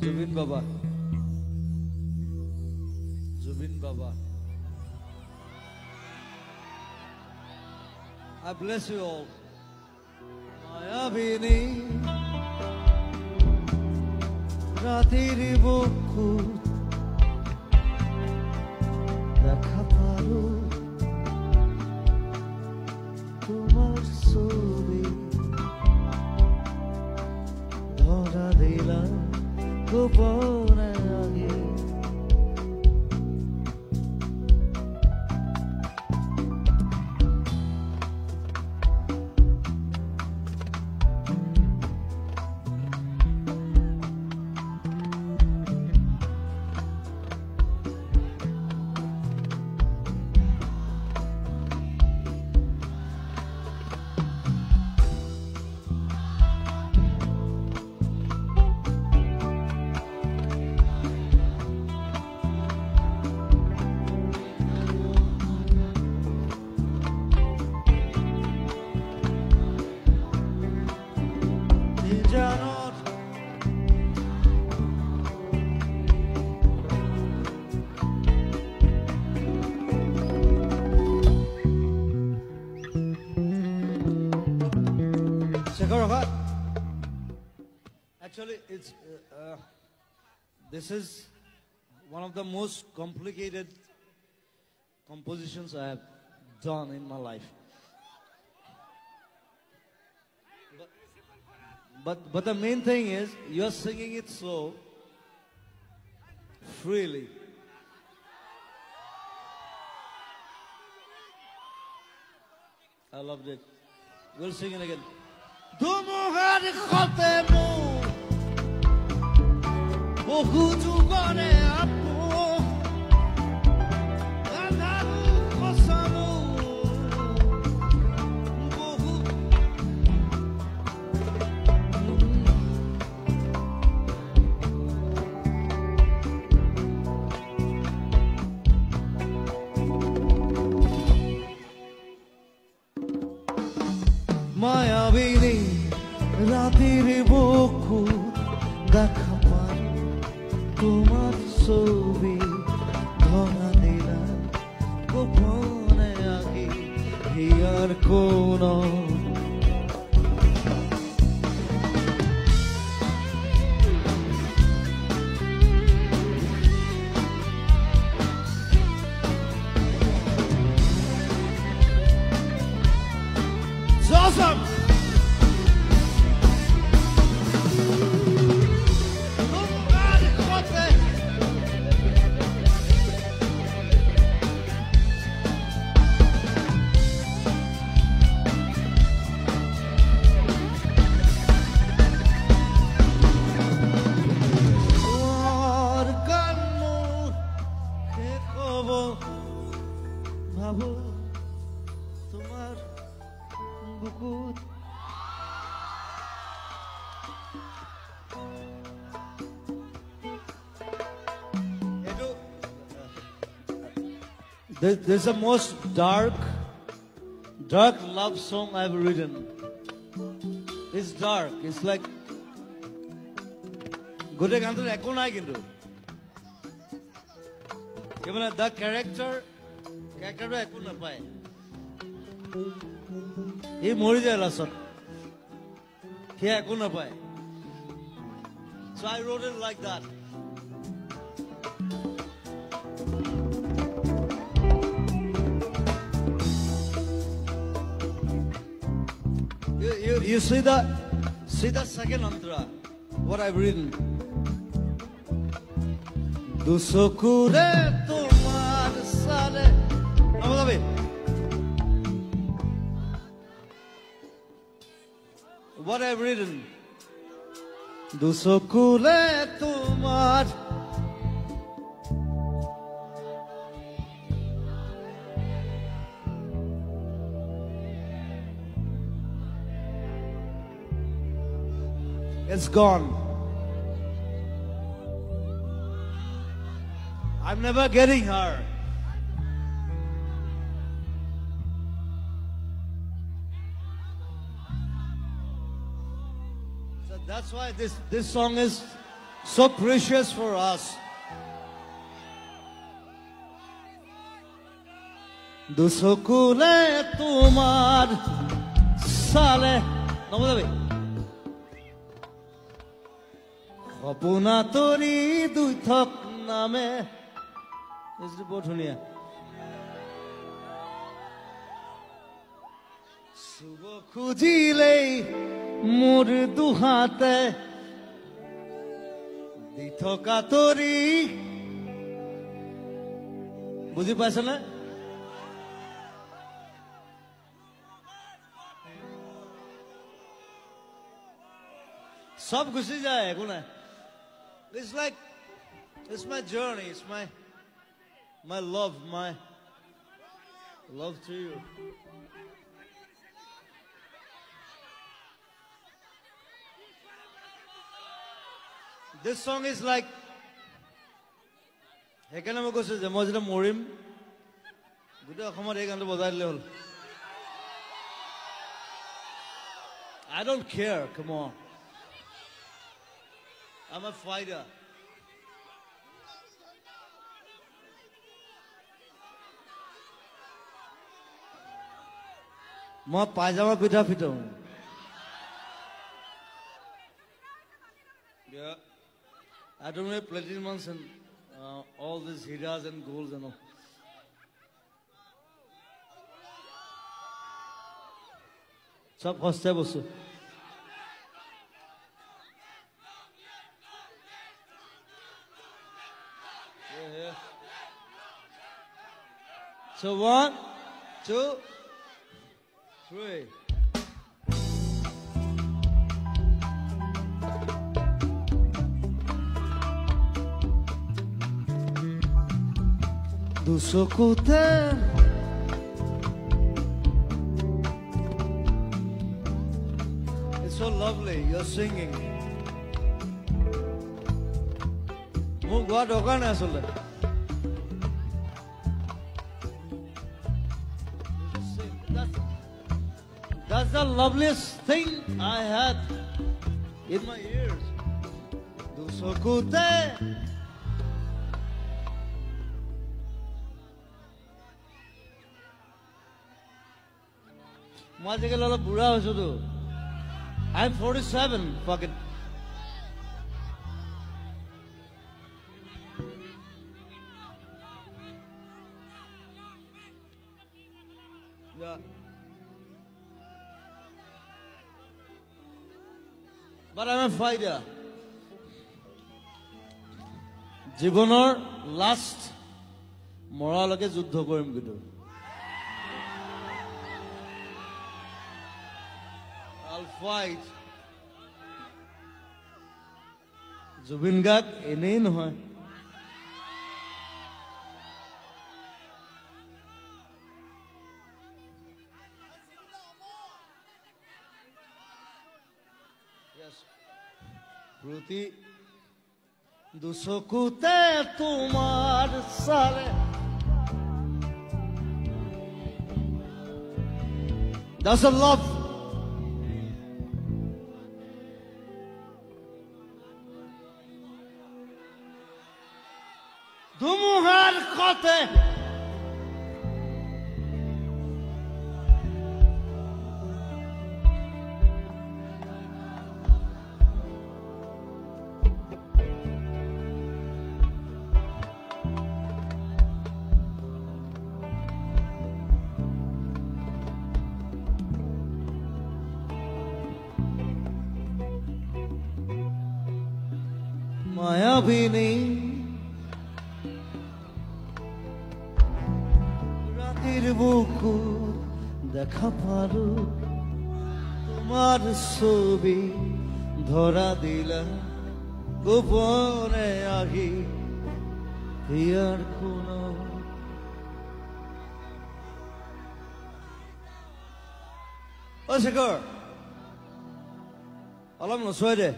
Zubin Baba. Zubin Baba. I bless you all. মায়াবিনী রাতের বক্ষু দেখা পারো তোমার ছবি গোপনে Actually, it's uh, uh, this is one of the most complicated compositions I have done in my life. but but the main thing is you're singing it so freely. I loved it. We'll sing it again. ধুমুহার খতে মো বহু যুগরে আপো মায়াবিনী রাতের বক্ষু দেখা পার তোমার ছবি ধরা দিলাম। গোপনে আগে হিয়ার কোন ভাবো তোমার বুকুত এইটো This, this is the most dark, dark love song I've written. It's dark. It's like গোটেই গানটোত একো নাই কিন্তু কি মানে দ্য কেৰেক্টাৰ কেৰেক্টাৰটো একো নাপায় সি মৰি যায় লাষ্টত সি একো নাপায় So I wrote it like that. You, you, you see the see the second mantra, what I've written. দুচকুৰে চালে নবজাবি What I've written. দুচকুৰে তোমাৰ It's gone. I'm never getting her. That's why this, this song is so precious for us. দুচকুলে তোমার চালে নবজাবি সপোনা তৰি দুই থক নামে এইটো খুজিলেই মোৰ দুহাতে দি থকা তৰি বুজি পাইছনে সব গুচি যায় একো নাই It's like it's my journey, it's my my love, my love to you. This song is like. Hekana mo kosi jamojra morim. Gude akhamar ek andro bazaar le hol. I don't care. Come on. I'm a fighter. মই পাইজামা পিঠা ফিটাওঁ I don't wear platinums and uh, all these hiras and golds and all. সব সস্তায় বস্তু Yeah, yeah. So one, two, three. do It's so lovely, you're singing. Mung gua dokan ya sulle That's the loveliest thing I had in my ears. Do so good মই আজিকালি অলপ বুঢ়া হৈছোতো I am forty seven pocket Yeah. But I'm a fighter. জীৱনৰ last মৰালৈকে যুদ্ধ কৰিম কিন্তু flight. Zubeen Garg, ini nuhai. Yes. Pruti. Tumar sare. That's a love. साथ है। माया भी नहीं বুকু দেখা পারো। তোমার ছবি ধরা দিলা। গোপনে আহি হিয়ার কোন অ, শেখৰ। অলপ নচুৱাই দে।